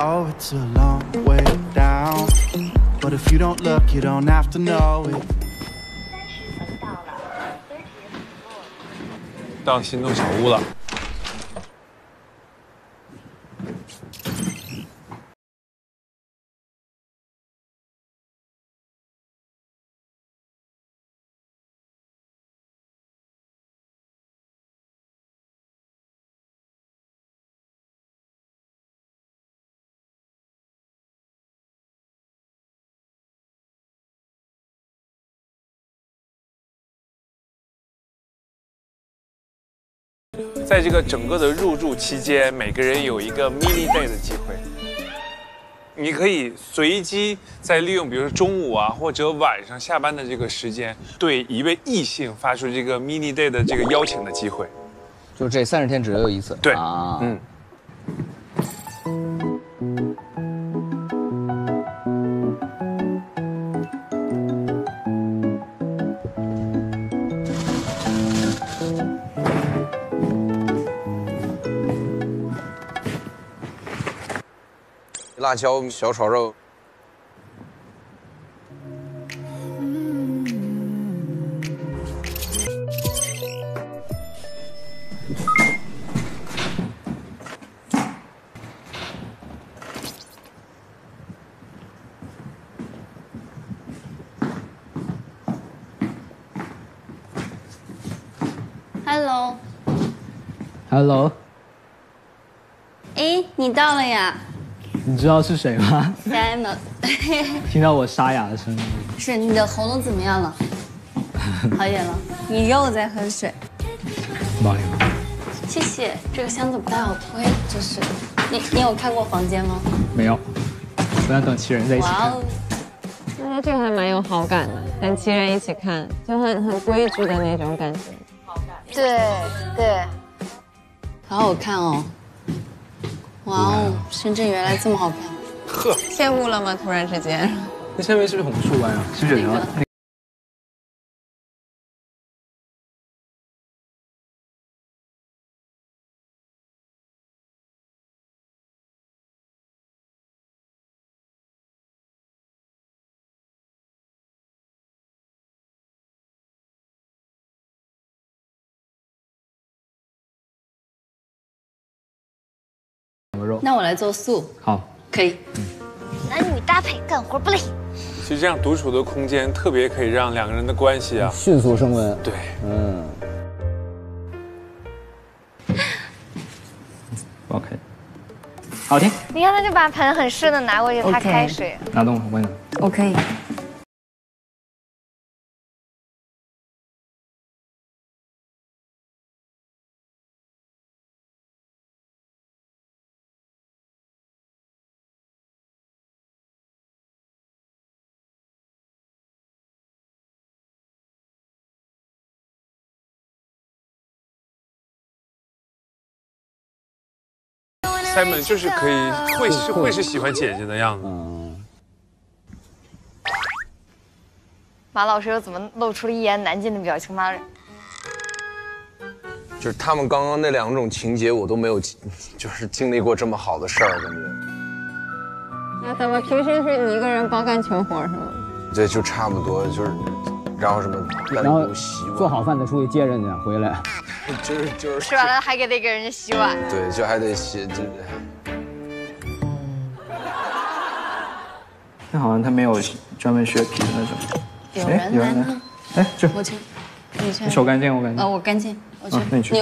Oh, it's a long way down. But if you don't look, you don't have to know it. 到心动小屋了。 在这个整个的入住期间，每个人有一个 mini day 的机会。你可以随机在利用，比如说中午啊，或者晚上下班的这个时间，对一位异性发出这个 mini day 的这个邀请的机会。就这三十天只有一次。对，啊，嗯。辣椒小炒肉，Hello，Hello，哎，你到了呀你知道是谁吗？，Simon，听到我沙哑的声音，是你的喉咙怎么样了？好一点了。你又在喝水，妈呀！谢谢。这个箱子不太好推，就是你你有看过房间吗？没有，我想等齐人在一起看。哇哦，那他这个还蛮有好感的，跟齐人一起看，就很很规矩的那种感觉。对对，好好看哦。哇哦，深圳原来这么好看。呵，羡慕了吗？突然之间，那下面是不是红树湾啊？是不是有条个肉？那我来做素，好，可以。男女搭配干活不累。其实这样独处的空间特别可以让两个人的关系啊，迅速升温。对，嗯，OK，好听，你看，他就把盆很顺的拿过去，他 OK 开水。拿动我帮你，我可以。，Simon 就是可以会是会是喜欢姐姐的样子。马老师又怎么露出了一言难尽的表情吗？就是他们刚刚那两种情节，我都没有，就是经历过这么好的事儿，感觉。那怎么平时是你一个人包干全活是吗？对，就差不多，就是，然后什么然后洗碗，做好饭再出去接人家回来。就是就是吃完了还给得给人家洗碗。对，就还得洗，就那好像他没有专门削皮的那种。有哎人来有人来呢，哎，这我去，你去你。手干净，我感觉啊，。我干净，我去啊那你。去